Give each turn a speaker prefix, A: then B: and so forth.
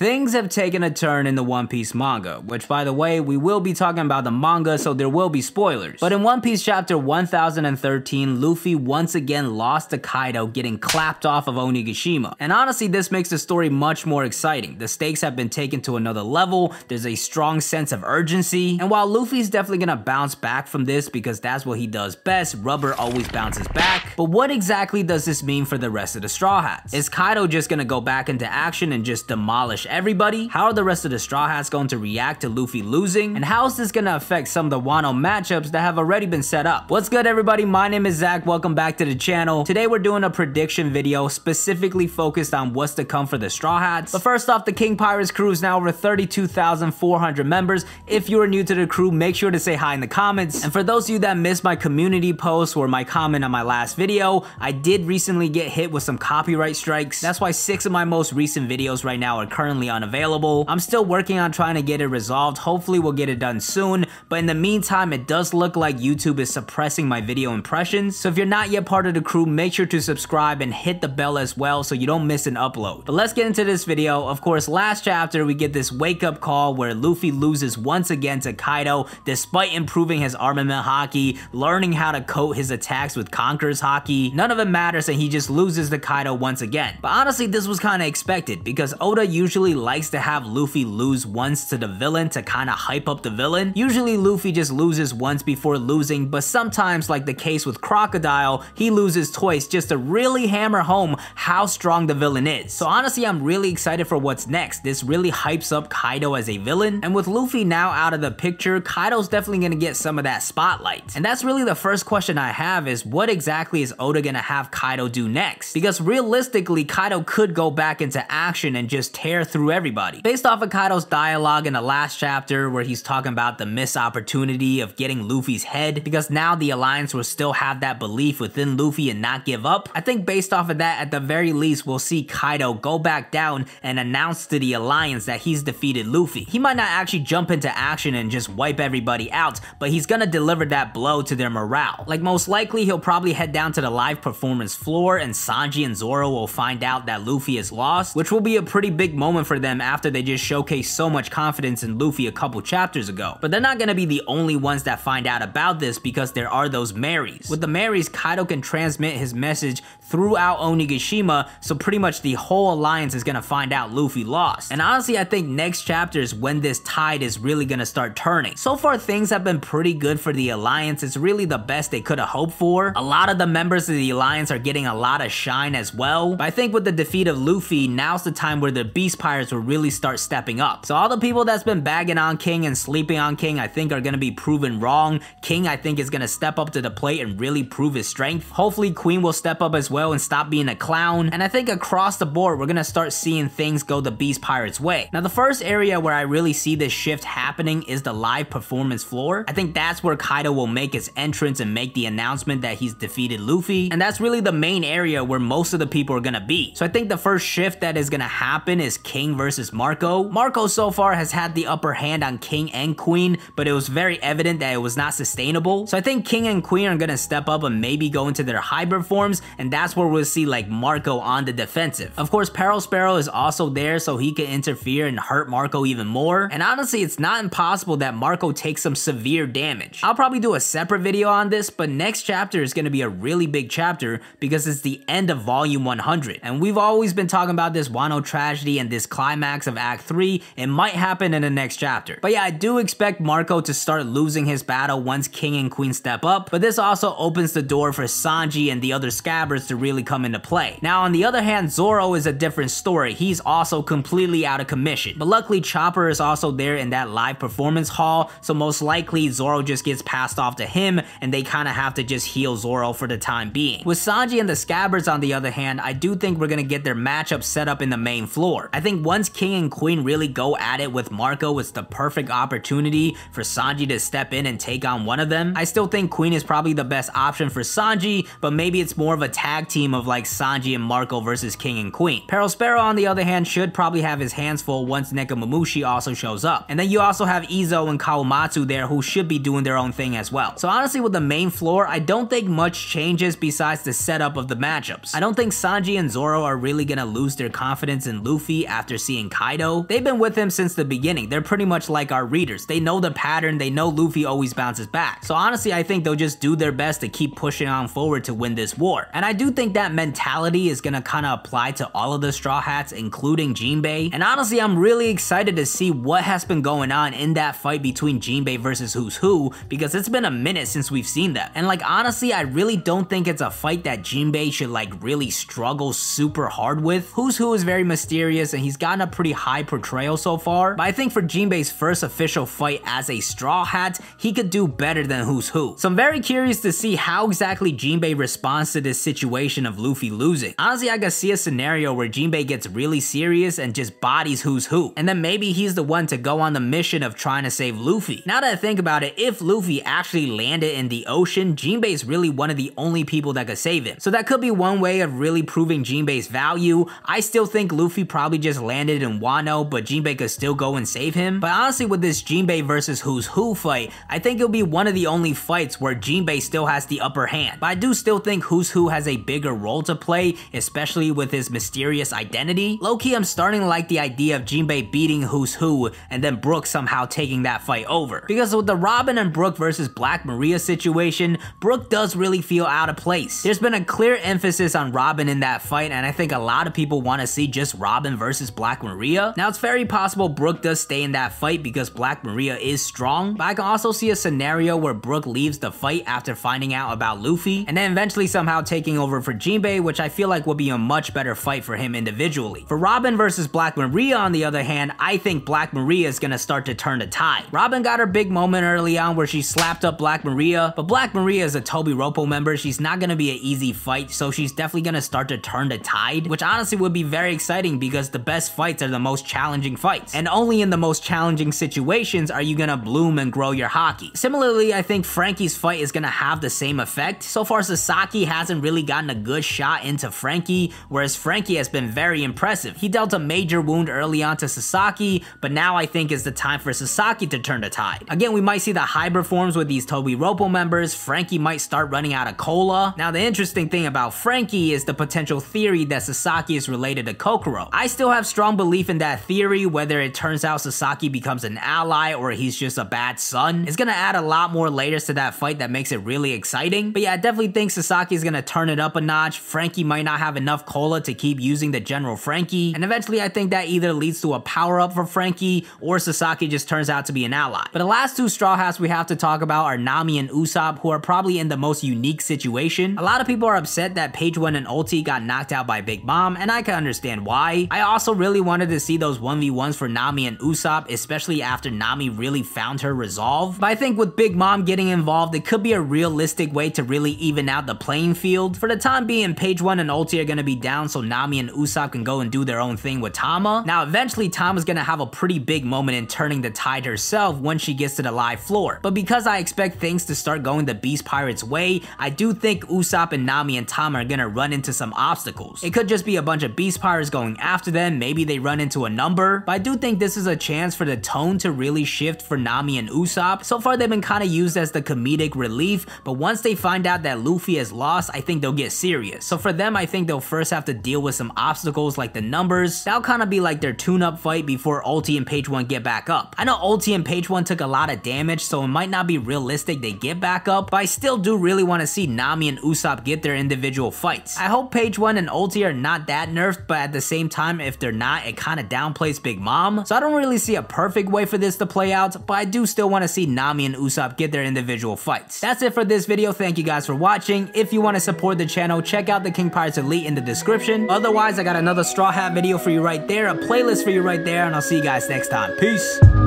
A: Things have taken a turn in the One Piece manga, which by the way, we will be talking about the manga so there will be spoilers. But in One Piece chapter 1013, Luffy once again lost to Kaido getting clapped off of Onigashima. And honestly, this makes the story much more exciting. The stakes have been taken to another level, there's a strong sense of urgency, and while Luffy's definitely gonna bounce back from this because that's what he does best, rubber always bounces back, but what exactly does this mean for the rest of the Straw Hats? Is Kaido just gonna go back into action and just demolish everybody? How are the rest of the Straw Hats going to react to Luffy losing? And how is this going to affect some of the Wano matchups that have already been set up? What's good everybody? My name is Zack. Welcome back to the channel. Today we're doing a prediction video specifically focused on what's to come for the Straw Hats. But first off, the King Pirates crew is now over 32,400 members. If you are new to the crew, make sure to say hi in the comments. And for those of you that missed my community post or my comment on my last video, I did recently get hit with some copyright strikes. That's why six of my most recent videos right now are currently currently unavailable. I'm still working on trying to get it resolved. Hopefully we'll get it done soon. But in the meantime, it does look like YouTube is suppressing my video impressions. So if you're not yet part of the crew, make sure to subscribe and hit the bell as well so you don't miss an upload. But let's get into this video. Of course, last chapter, we get this wake up call where Luffy loses once again to Kaido despite improving his armament haki, learning how to coat his attacks with Conqueror's haki. None of it matters and he just loses to Kaido once again. But honestly, this was kind of expected because Oda usually likes to have Luffy lose once to the villain to kind of hype up the villain. Usually Luffy just loses once before losing, but sometimes like the case with Crocodile, he loses twice just to really hammer home how strong the villain is. So honestly, I'm really excited for what's next. This really hypes up Kaido as a villain, and with Luffy now out of the picture, Kaido's definitely gonna get some of that spotlight. And that's really the first question I have is what exactly is Oda gonna have Kaido do next? Because realistically, Kaido could go back into action and just tear through through everybody. Based off of Kaido's dialogue in the last chapter where he's talking about the missed opportunity of getting Luffy's head, because now the Alliance will still have that belief within Luffy and not give up, I think based off of that, at the very least, we'll see Kaido go back down and announce to the Alliance that he's defeated Luffy. He might not actually jump into action and just wipe everybody out, but he's gonna deliver that blow to their morale. Like most likely, he'll probably head down to the live performance floor and Sanji and Zoro will find out that Luffy is lost, which will be a pretty big moment for them after they just showcased so much confidence in Luffy a couple chapters ago. But they're not gonna be the only ones that find out about this because there are those Marys. With the Marys, Kaido can transmit his message throughout Onigashima, so pretty much the whole alliance is gonna find out Luffy lost. And honestly, I think next chapter is when this tide is really gonna start turning. So far, things have been pretty good for the alliance. It's really the best they could have hoped for. A lot of the members of the alliance are getting a lot of shine as well. But I think with the defeat of Luffy, now's the time where the Beast Pirates will really really start stepping up. So all the people that's been bagging on King and sleeping on King, I think are going to be proven wrong. King, I think, is going to step up to the plate and really prove his strength. Hopefully, Queen will step up as well and stop being a clown. And I think across the board, we're going to start seeing things go the Beast Pirates way. Now, the first area where I really see this shift happening is the live performance floor. I think that's where Kaido will make his entrance and make the announcement that he's defeated Luffy. And that's really the main area where most of the people are going to be. So I think the first shift that is going to happen is King versus Marco. Marco so far has had the upper hand on King and Queen, but it was very evident that it was not sustainable. So I think King and Queen are gonna step up and maybe go into their hybrid forms, and that's where we'll see like Marco on the defensive. Of course, Perospero is also there so he can interfere and hurt Marco even more. And honestly, it's not impossible that Marco takes some severe damage. I'll probably do a separate video on this, but next chapter is gonna be a really big chapter because it's the end of volume 100. And we've always been talking about this Wano tragedy and this climax of Act 3. It might happen in the next chapter. But yeah, I do expect Marco to start losing his battle once King and Queen step up, but this also opens the door for Sanji and the other scabbards to really come into play. Now, on the other hand, Zoro is a different story. He's also completely out of commission. But luckily, Chopper is also there in that live performance hall, so most likely Zoro just gets passed off to him, and they kind of have to just heal Zoro for the time being. With Sanji and the Scabbards on the other hand, I do think we're gonna get their matchup set up in the main floor. I think once King and Queen really go at it with Marco, it's the perfect opportunity for Sanji to step in and take on one of them. I still think Queen is probably the best option for Sanji, but maybe it's more of a tag team of like Sanji and Marco versus King and Queen. Perospero on the other hand should probably have his hands full once Nekomamushi also shows up. And then you also have Izo and Kawamatsu there who should be doing their own thing as well. So honestly with the main floor, I don't think much changes besides the setup of the matchups. I don't think Sanji and Zoro are really gonna lose their confidence in Luffy after seeing Kaido. They've been with him since the beginning. They're pretty much like our readers. They know the pattern, they know Luffy always bounces back. So honestly, I think they'll just do their best to keep pushing on forward to win this war. And I do think that mentality is gonna kinda apply to all of the Straw Hats, including Jinbei. And honestly, I'm really excited to see what has been going on in that fight between Jinbei versus Who's Who, because it's been a minute since we've seen that. And like honestly, I really don't think it's a fight that Jinbei should like really struggle super hard with. Who's Who is very mysterious and he's gotten a pretty high portrayal so far, but I think for Jinbei's first official fight as a Straw Hat, he could do better than Who's Who. So I'm very curious to see how exactly Jinbei responds to this situation of Luffy losing. Honestly, I could see a scenario where Jinbei gets really serious and just bodies Who's Who, and then maybe he's the one to go on the mission of trying to save Luffy. Now that I think about it, if Luffy actually landed in the ocean, Jinbei is really one of the only people that could save him. So that could be one way of really proving Jinbei's value. I still think Luffy probably just landed in Wano, but Jinbei could still go and save him. But honestly, with this Jinbei versus Who's Who fight, I think it'll be one of the only fights where Jinbei still has the upper hand. But I do still think Who's Who has a bigger role to play, especially with his mysterious identity. Low-key, I'm starting to like the idea of Jinbei beating Who's Who and then Brook somehow taking that fight over. Because with the Robin and Brook versus Black Maria situation, Brook does really feel out of place. There's been a clear emphasis on Robin in that fight, and I think a lot of people want to see just Robin versus Black Maria. Now, it's very possible Brook does stay in that fight because Black Maria is strong, but I can also see a scenario where Brook leaves the fight after finding out about Luffy, and then eventually somehow taking over for Jinbei, which I feel like would be a much better fight for him individually. For Robin versus Black Maria, on the other hand, I think Black Maria is gonna start to turn the tide. Robin got her big moment early on where she slapped up Black Maria, but Black Maria is a Tobi Roppo member, she's not gonna be an easy fight, so she's definitely gonna start to turn the tide, which honestly would be very exciting because the best fights are the most challenging fights, and only in the most challenging situations are you gonna bloom and grow your haki. Similarly, I think Franky's fight is gonna have the same effect. So far, Sasaki hasn't really gotten a good shot into Franky, whereas Franky has been very impressive. He dealt a major wound early on to Sasaki, but now I think is the time for Sasaki to turn the tide. Again, we might see the hybrid forms with these Tobi Roppo members, Franky might start running out of cola. Now, the interesting thing about Franky is the potential theory that Sasaki is related to Kokoro. I still have strong belief in that theory, whether it turns out Sasaki becomes an ally or he's just a bad son. It's gonna add a lot more layers to that fight that makes it really exciting. But yeah, I definitely think Sasaki is gonna turn it up a notch. Franky might not have enough cola to keep using the General Franky. and eventually I think that either leads to a power up for Franky or Sasaki just turns out to be an ally. But the last two Straw Hats we have to talk about are Nami and Usopp, who are probably in the most unique situation. A lot of people are upset that Page One and Ulti got knocked out by Big Mom, and I can understand why. I also really wanted to see those 1v1s for Nami and Usopp, especially after Nami really found her resolve. But I think with Big Mom getting involved, it could be a realistic way to really even out the playing field. For the time being, Page One and Ulti are gonna be down so Nami and Usopp can go and do their own thing with Tama. Now, eventually Tama's gonna have a pretty big moment in turning the tide herself when she gets to the live floor. But because I expect things to start going the Beast Pirates way, I do think Usopp and Nami and Tama are gonna run into some obstacles. It could just be a bunch of Beast Pirates going after them, maybe they run into a number, but I do think this is a chance for the tone to really shift for Nami and Usopp. So far they've been kinda used as the comedic relief, but once they find out that Luffy has lost, I think they'll get serious. So for them, I think they'll first have to deal with some obstacles like the numbers. That'll kinda be like their tune-up fight before Ulti and Page 1 get back up. I know Ulti and Page 1 took a lot of damage, so it might not be realistic they get back up, but I still do really want to see Nami and Usopp get their individual fights. I hope Page 1 and Ulti are not that nerfed, but at the same time, if they're not, it kinda downplays Big Mom. So I don't really see a perfect way for this to play out, but I do still want to see Nami and Usopp get their individual fights. That's it for this video, thank you guys for watching. If you want to support the channel, check out the King Pirates Elite in the description. Otherwise, I got another Straw Hat video for you right there, a playlist for you right there, and I'll see you guys next time. Peace!